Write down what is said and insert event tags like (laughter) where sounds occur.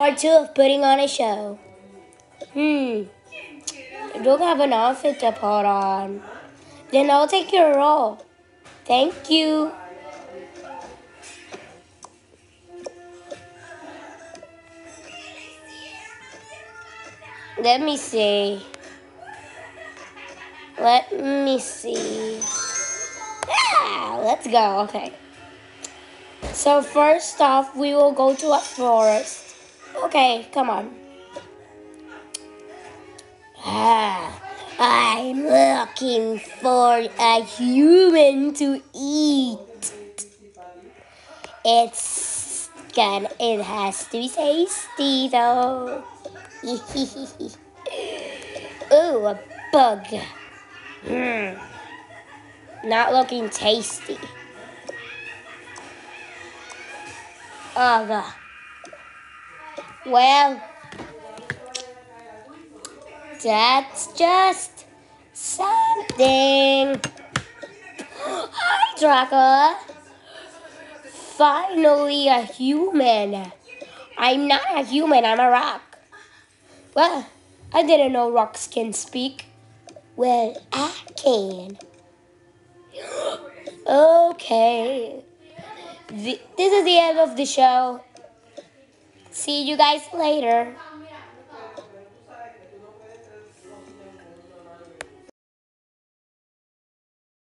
Part two of putting on a show. Hmm. I don't have an outfit to put on. Then I'll take your role. Thank you. Let me see. Let me see. Ah, let's go. Okay. So first off, we will go to a forest. Okay, come on. Ah, I'm looking for a human to eat. It's gonna, it has to be tasty though. (laughs) Ooh, a bug. Hmm. Not looking tasty. Ugh. Well, that's just something. Hi, Dracula. Finally, a human. I'm not a human, I'm a rock. Well, I didn't know rocks can speak. Well, I can. (gasps) okay. The, this is the end of the show. See you guys later.